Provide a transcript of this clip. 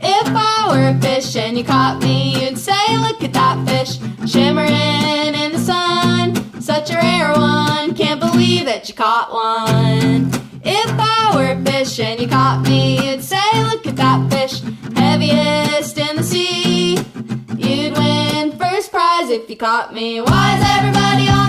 If I were a fish and you caught me, you'd say, Look at that fish shimmering in the sun. Such a rare one, can't believe that you caught one. If I were a fish and you caught me, you'd say, Look at that fish, heaviest in the sea. You'd win first prize if you caught me. Why is everybody on